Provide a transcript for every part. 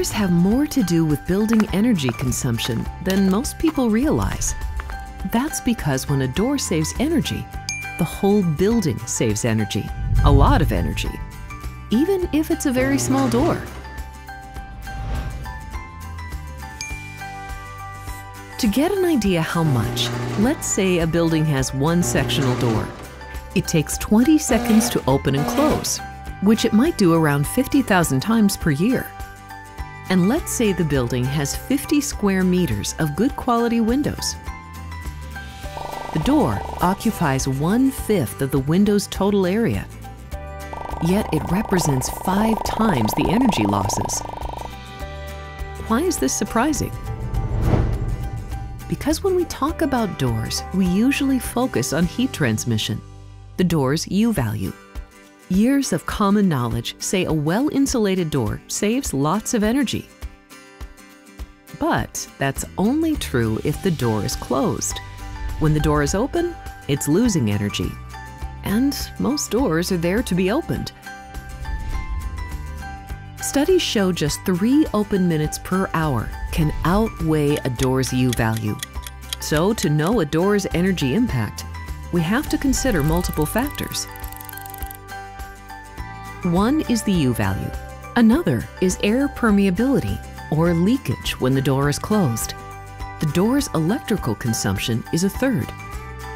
Doors have more to do with building energy consumption than most people realize. That's because when a door saves energy, the whole building saves energy, a lot of energy, even if it's a very small door. To get an idea how much, let's say a building has one sectional door. It takes 20 seconds to open and close, which it might do around 50,000 times per year. And let's say the building has 50 square meters of good quality windows. The door occupies one fifth of the window's total area. Yet it represents five times the energy losses. Why is this surprising? Because when we talk about doors, we usually focus on heat transmission, the door's U value. Years of common knowledge say a well-insulated door saves lots of energy. But that's only true if the door is closed. When the door is open, it's losing energy. And most doors are there to be opened. Studies show just three open minutes per hour can outweigh a door's U value. So to know a door's energy impact, we have to consider multiple factors. One is the U value. Another is air permeability or leakage when the door is closed. The door's electrical consumption is a third.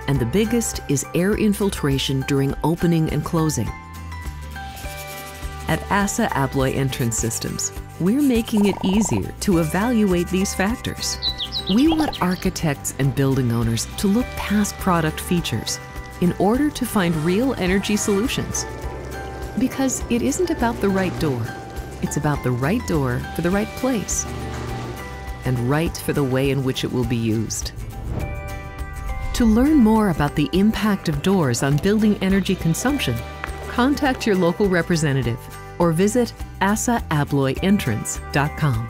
And the biggest is air infiltration during opening and closing. At ASSA ABLOY Entrance Systems, we're making it easier to evaluate these factors. We want architects and building owners to look past product features in order to find real energy solutions. Because it isn't about the right door, it's about the right door for the right place and right for the way in which it will be used. To learn more about the impact of doors on building energy consumption, contact your local representative or visit assaabloyentrance.com.